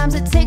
Sometimes it takes